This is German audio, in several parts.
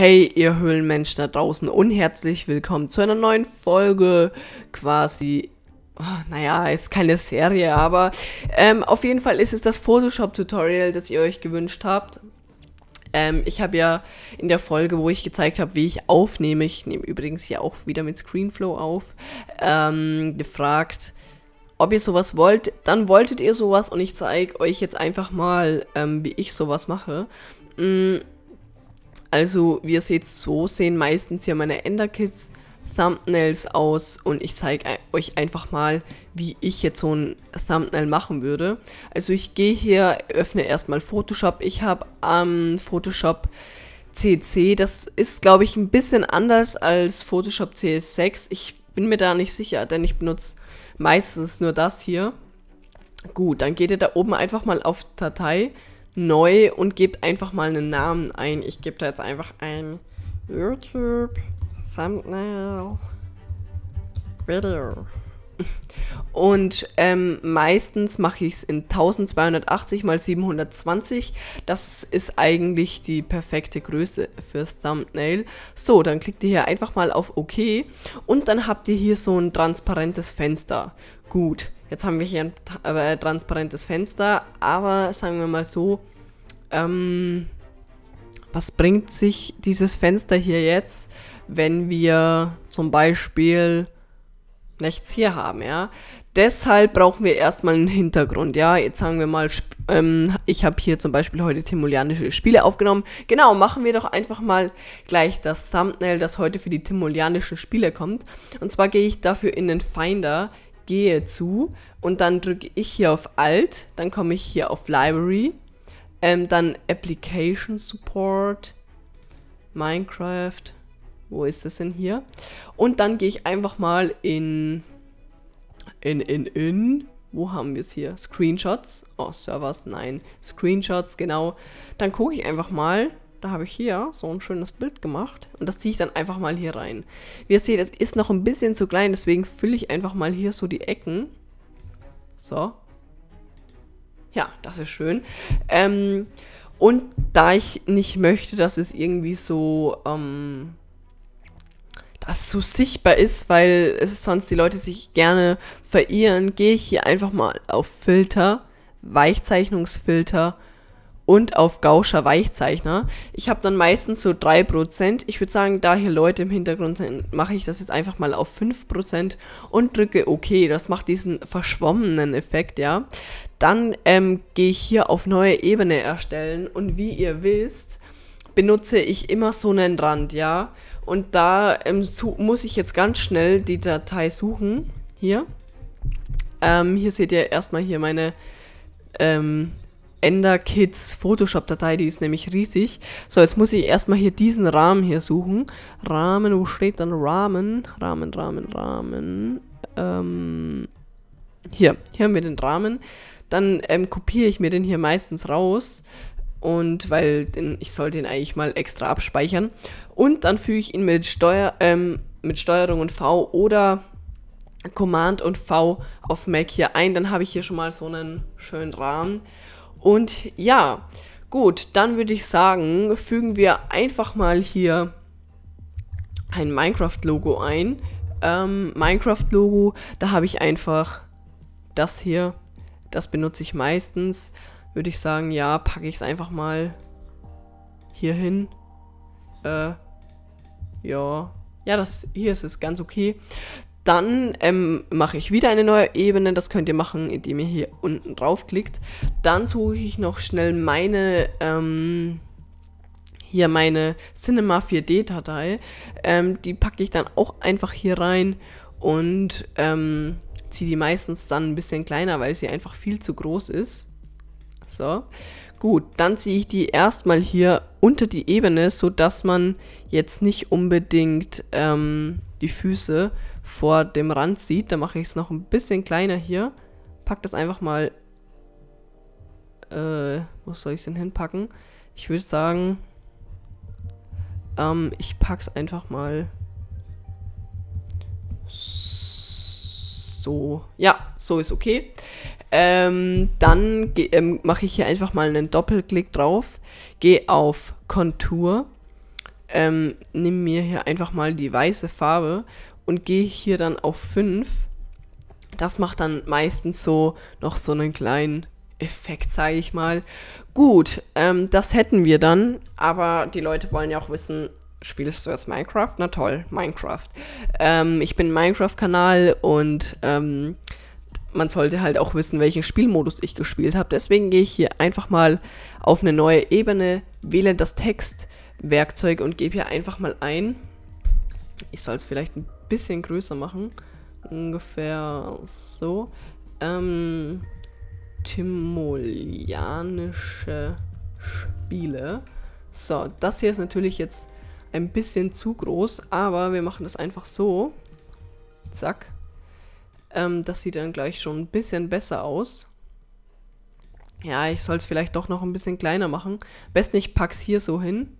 Hey, ihr Höhlenmenschen da draußen und herzlich willkommen zu einer neuen Folge quasi. Oh, naja, ist keine Serie, aber ähm, auf jeden Fall ist es das Photoshop-Tutorial, das ihr euch gewünscht habt. Ähm, ich habe ja in der Folge, wo ich gezeigt habe, wie ich aufnehme, ich nehme übrigens hier auch wieder mit Screenflow auf, ähm, gefragt, ob ihr sowas wollt. Dann wolltet ihr sowas und ich zeige euch jetzt einfach mal, ähm, wie ich sowas mache. Mm, also, wie ihr seht, so sehen meistens ja meine Enderkids Thumbnails aus und ich zeige euch einfach mal, wie ich jetzt so ein Thumbnail machen würde. Also ich gehe hier, öffne erstmal Photoshop. Ich habe am ähm, Photoshop CC, das ist glaube ich ein bisschen anders als Photoshop CS6. Ich bin mir da nicht sicher, denn ich benutze meistens nur das hier. Gut, dann geht ihr da oben einfach mal auf Datei, neu und gebt einfach mal einen Namen ein. Ich gebe da jetzt einfach ein YouTube Thumbnail Video. Und ähm, meistens mache ich es in 1280 x 720. Das ist eigentlich die perfekte Größe fürs Thumbnail. So, dann klickt ihr hier einfach mal auf OK und dann habt ihr hier so ein transparentes Fenster. Gut, jetzt haben wir hier ein äh, transparentes Fenster, aber sagen wir mal so, ähm, was bringt sich dieses Fenster hier jetzt, wenn wir zum Beispiel nichts hier haben, ja? Deshalb brauchen wir erstmal einen Hintergrund, ja? Jetzt sagen wir mal, ähm, ich habe hier zum Beispiel heute timulianische Spiele aufgenommen. Genau, machen wir doch einfach mal gleich das Thumbnail, das heute für die timulianischen Spiele kommt. Und zwar gehe ich dafür in den Finder, gehe zu und dann drücke ich hier auf Alt, dann komme ich hier auf Library ähm, dann Application Support, Minecraft. Wo ist das denn hier? Und dann gehe ich einfach mal in, in, in, in, wo haben wir es hier? Screenshots. Oh, Servers, nein. Screenshots, genau. Dann gucke ich einfach mal. Da habe ich hier so ein schönes Bild gemacht. Und das ziehe ich dann einfach mal hier rein. Wie ihr seht, es ist noch ein bisschen zu klein, deswegen fülle ich einfach mal hier so die Ecken. So. Ja, das ist schön. Ähm, und da ich nicht möchte, dass es irgendwie so, ähm, dass so sichtbar ist, weil es sonst die Leute sich gerne verirren, gehe ich hier einfach mal auf Filter, Weichzeichnungsfilter und auf Gauscher Weichzeichner. Ich habe dann meistens so 3%. Ich würde sagen, da hier Leute im Hintergrund sind, mache ich das jetzt einfach mal auf 5% und drücke OK. Das macht diesen verschwommenen Effekt, ja. Dann ähm, gehe ich hier auf neue Ebene erstellen und wie ihr wisst, benutze ich immer so einen Rand, ja. Und da ähm, muss ich jetzt ganz schnell die Datei suchen. Hier. Ähm, hier seht ihr erstmal hier meine ähm, Ender Kids Photoshop-Datei, die ist nämlich riesig. So, jetzt muss ich erstmal hier diesen Rahmen hier suchen. Rahmen, wo steht dann Rahmen? Rahmen, Rahmen, Rahmen. Ähm, hier, hier haben wir den Rahmen. Dann ähm, kopiere ich mir den hier meistens raus. Und weil den, ich soll den eigentlich mal extra abspeichern. Und dann füge ich ihn mit, Steuer, ähm, mit Steuerung und V oder Command und V auf Mac hier ein. Dann habe ich hier schon mal so einen schönen Rahmen. Und ja, gut, dann würde ich sagen, fügen wir einfach mal hier ein Minecraft-Logo ein. Ähm, Minecraft-Logo, da habe ich einfach das hier. Das benutze ich meistens. Würde ich sagen, ja, packe ich es einfach mal hier hin. Äh, ja. Ja, das hier ist es ganz okay. Dann ähm, mache ich wieder eine neue Ebene. Das könnt ihr machen, indem ihr hier unten draufklickt. Dann suche ich noch schnell meine, ähm, hier meine Cinema 4D-Datei. Ähm, die packe ich dann auch einfach hier rein und ähm, ziehe die meistens dann ein bisschen kleiner, weil sie einfach viel zu groß ist. So. Gut, dann ziehe ich die erstmal hier unter die Ebene, sodass man jetzt nicht unbedingt ähm, die Füße vor dem Rand sieht. Da mache ich es noch ein bisschen kleiner hier. Pack das einfach mal. Äh, wo soll ich es denn hinpacken? Ich würde sagen, ähm, ich pack's einfach mal so. Ja, so ist okay. Ähm, dann ähm, mache ich hier einfach mal einen Doppelklick drauf. Gehe auf Kontur ähm, nehme mir hier einfach mal die weiße Farbe und gehe hier dann auf 5. Das macht dann meistens so noch so einen kleinen Effekt, sage ich mal. Gut, ähm, das hätten wir dann, aber die Leute wollen ja auch wissen, spielst du jetzt Minecraft? Na toll, Minecraft. Ähm, ich bin Minecraft-Kanal und ähm, man sollte halt auch wissen, welchen Spielmodus ich gespielt habe. Deswegen gehe ich hier einfach mal auf eine neue Ebene, wähle das Textwerkzeug und gebe hier einfach mal ein. Ich soll es vielleicht ein bisschen größer machen. Ungefähr so. Ähm, Timolianische Spiele. So, das hier ist natürlich jetzt ein bisschen zu groß, aber wir machen das einfach so. Zack. Ähm, das sieht dann gleich schon ein bisschen besser aus. Ja, ich soll es vielleicht doch noch ein bisschen kleiner machen. Besten ich pack's hier so hin.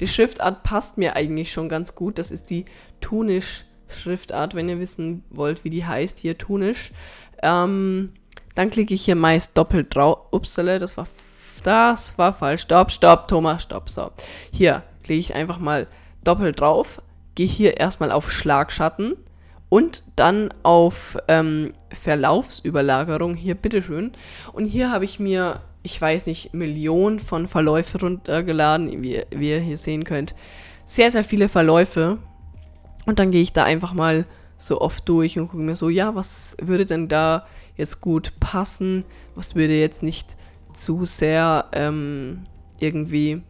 Die Schriftart passt mir eigentlich schon ganz gut. Das ist die Tunisch Schriftart, wenn ihr wissen wollt, wie die heißt. Hier Tunisch. Ähm, dann klicke ich hier meist doppelt drauf. Upsale, das war, das war falsch. Stopp, stopp, Thomas, stopp, so. Hier klicke ich einfach mal doppelt drauf. Gehe hier erstmal auf Schlagschatten und dann auf ähm, Verlaufsüberlagerung. Hier, bitteschön. Und hier habe ich mir, ich weiß nicht, Millionen von Verläufe runtergeladen, wie, wie ihr hier sehen könnt. Sehr, sehr viele Verläufe. Und dann gehe ich da einfach mal so oft durch und gucke mir so, ja, was würde denn da jetzt gut passen? Was würde jetzt nicht zu sehr ähm, irgendwie,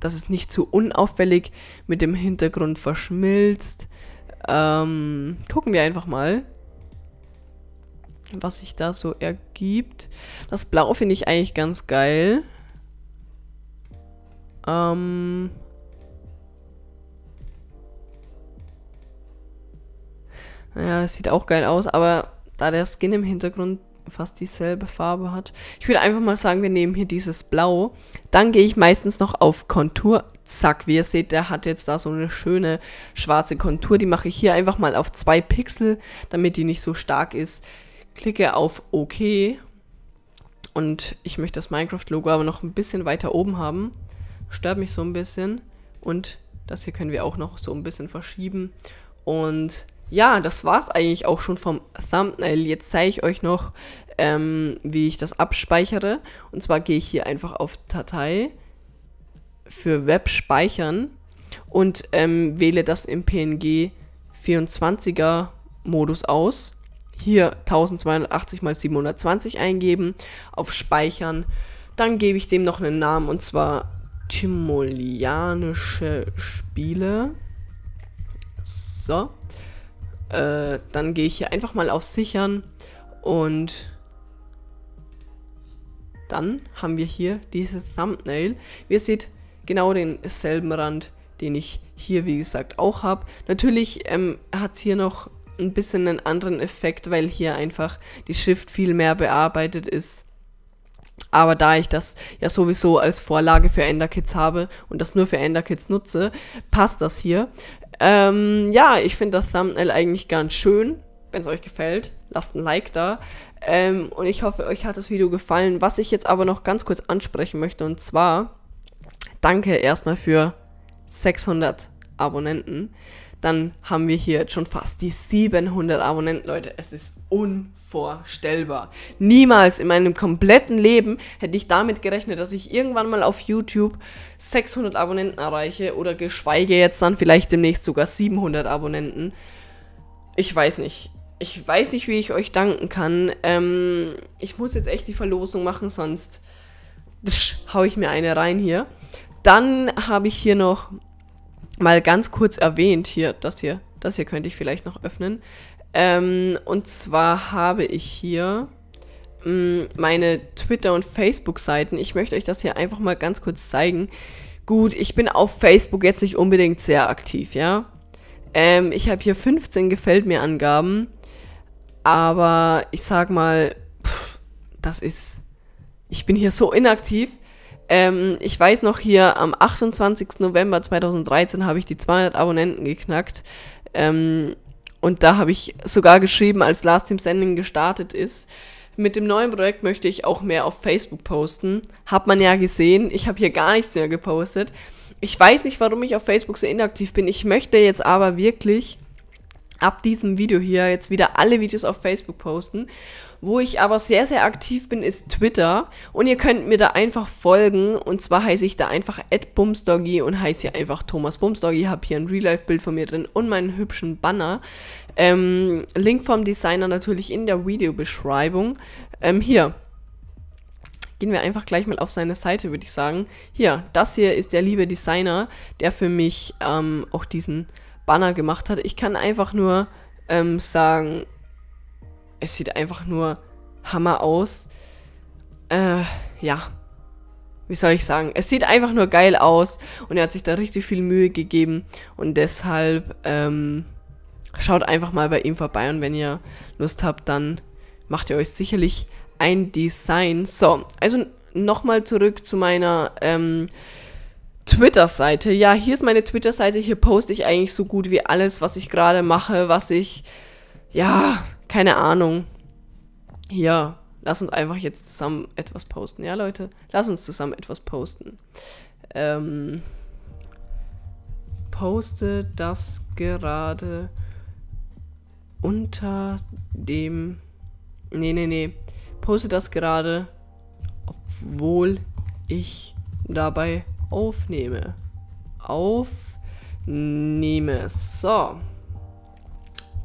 dass es nicht zu unauffällig mit dem Hintergrund verschmilzt? Ähm, gucken wir einfach mal, was sich da so ergibt. Das Blau finde ich eigentlich ganz geil. Ähm... Naja, das sieht auch geil aus, aber da der Skin im Hintergrund fast dieselbe Farbe hat. Ich würde einfach mal sagen, wir nehmen hier dieses Blau. Dann gehe ich meistens noch auf Kontur. Zack, wie ihr seht, der hat jetzt da so eine schöne schwarze Kontur. Die mache ich hier einfach mal auf zwei Pixel, damit die nicht so stark ist. Klicke auf OK. Und ich möchte das Minecraft-Logo aber noch ein bisschen weiter oben haben. Stört mich so ein bisschen. Und das hier können wir auch noch so ein bisschen verschieben. Und ja, das war's eigentlich auch schon vom Thumbnail. Jetzt zeige ich euch noch, ähm, wie ich das abspeichere. Und zwar gehe ich hier einfach auf Datei für Web speichern und ähm, wähle das im PNG 24er Modus aus. Hier 1280 x 720 eingeben, auf Speichern. Dann gebe ich dem noch einen Namen und zwar Timolianische Spiele. So. Äh, dann gehe ich hier einfach mal auf Sichern und dann haben wir hier dieses Thumbnail. Ihr seht, genau denselben Rand, den ich hier, wie gesagt, auch habe. Natürlich ähm, hat es hier noch ein bisschen einen anderen Effekt, weil hier einfach die Schrift viel mehr bearbeitet ist. Aber da ich das ja sowieso als Vorlage für Enderkits habe und das nur für Enderkits nutze, passt das hier. Ähm, ja, ich finde das Thumbnail eigentlich ganz schön. Wenn es euch gefällt, lasst ein Like da. Ähm, und ich hoffe, euch hat das Video gefallen. Was ich jetzt aber noch ganz kurz ansprechen möchte, und zwar danke erstmal für 600 Abonnenten dann haben wir hier jetzt schon fast die 700 Abonnenten, Leute. Es ist unvorstellbar. Niemals in meinem kompletten Leben hätte ich damit gerechnet, dass ich irgendwann mal auf YouTube 600 Abonnenten erreiche oder geschweige jetzt dann vielleicht demnächst sogar 700 Abonnenten. Ich weiß nicht. Ich weiß nicht, wie ich euch danken kann. Ähm, ich muss jetzt echt die Verlosung machen, sonst hau ich mir eine rein hier. Dann habe ich hier noch mal ganz kurz erwähnt, hier, das hier, das hier könnte ich vielleicht noch öffnen. Ähm, und zwar habe ich hier mh, mm, meine Twitter- und Facebook-Seiten. Ich möchte euch das hier einfach mal ganz kurz zeigen. Gut, ich bin auf Facebook jetzt nicht unbedingt sehr aktiv, ja. Ähm, ich habe hier 15 Gefällt mir Angaben, aber ich sag mal, pff, das ist, ich bin hier so inaktiv. Ähm, ich weiß noch hier, am 28. November 2013 habe ich die 200 Abonnenten geknackt. Ähm, und da habe ich sogar geschrieben, als Last Team Sending gestartet ist. Mit dem neuen Projekt möchte ich auch mehr auf Facebook posten. Hat man ja gesehen, ich habe hier gar nichts mehr gepostet. ich weiß nicht, warum ich auf Facebook so inaktiv bin. Ich möchte jetzt aber wirklich ab diesem Video hier jetzt wieder alle Videos auf Facebook posten. Wo ich aber sehr, sehr aktiv bin, ist Twitter. Und ihr könnt mir da einfach folgen. Und zwar heiße ich da einfach @bumsdoggy und heiße hier einfach Thomas Bumsdoggy. Habe hier ein Real-Life-Bild von mir drin und meinen hübschen Banner. Ähm, Link vom Designer natürlich in der Videobeschreibung. Ähm, hier. Gehen wir einfach gleich mal auf seine Seite, würde ich sagen. Hier, das hier ist der liebe Designer, der für mich ähm, auch diesen Banner gemacht hat. Ich kann einfach nur ähm, sagen, es sieht einfach nur Hammer aus. Äh, ja. Wie soll ich sagen? Es sieht einfach nur geil aus und er hat sich da richtig viel Mühe gegeben und deshalb ähm, schaut einfach mal bei ihm vorbei und wenn ihr Lust habt, dann macht ihr euch sicherlich ein Design. So, also nochmal zurück zu meiner ähm, Twitter-Seite. Ja, hier ist meine Twitter-Seite. Hier poste ich eigentlich so gut wie alles, was ich gerade mache, was ich, ja, keine Ahnung. Hier, lass uns einfach jetzt zusammen etwas posten. Ja, Leute, lass uns zusammen etwas posten. Ähm, poste das gerade unter dem. Nee, nee, nee. Poste das gerade, obwohl ich dabei aufnehme. Aufnehme. So.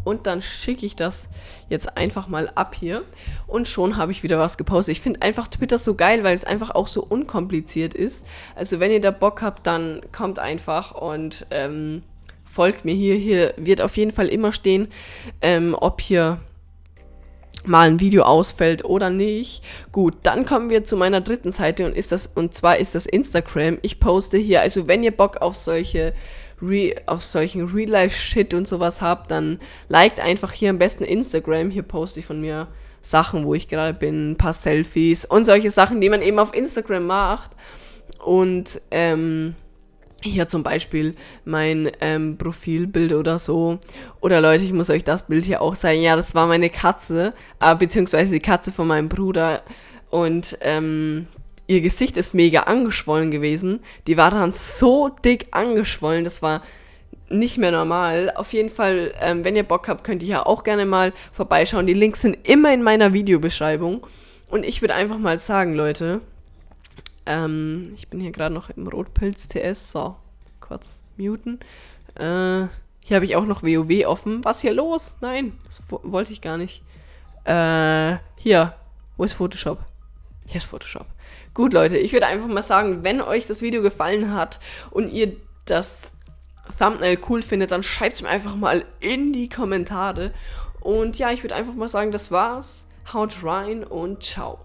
Und dann schicke ich das jetzt einfach mal ab hier. Und schon habe ich wieder was gepostet. Ich finde einfach Twitter so geil, weil es einfach auch so unkompliziert ist. Also wenn ihr da Bock habt, dann kommt einfach und ähm, folgt mir hier. Hier wird auf jeden Fall immer stehen, ähm, ob hier mal ein Video ausfällt oder nicht. Gut, dann kommen wir zu meiner dritten Seite und ist das und zwar ist das Instagram. Ich poste hier, also wenn ihr Bock auf solche Re auf solchen Real Life Shit und sowas habt, dann liked einfach hier am besten Instagram. Hier poste ich von mir Sachen, wo ich gerade bin, ein paar Selfies und solche Sachen, die man eben auf Instagram macht. Und ähm, hier zum Beispiel mein ähm, Profilbild oder so. Oder Leute, ich muss euch das Bild hier auch zeigen. Ja, das war meine Katze, äh, beziehungsweise die Katze von meinem Bruder. Und ähm, ihr Gesicht ist mega angeschwollen gewesen. Die war dann so dick angeschwollen, das war nicht mehr normal. Auf jeden Fall, ähm, wenn ihr Bock habt, könnt ihr ja auch gerne mal vorbeischauen. Die Links sind immer in meiner Videobeschreibung. Und ich würde einfach mal sagen, Leute, ähm, ich bin hier gerade noch im Rotpilz TS. So, kurz muten. Äh, hier habe ich auch noch WoW offen. Was hier los? Nein, das wollte ich gar nicht. Äh, hier. Wo ist Photoshop? Hier ist Photoshop. Gut, Leute, ich würde einfach mal sagen, wenn euch das Video gefallen hat und ihr das Thumbnail cool findet, dann schreibt es mir einfach mal in die Kommentare. Und ja, ich würde einfach mal sagen, das war's. Haut rein und ciao.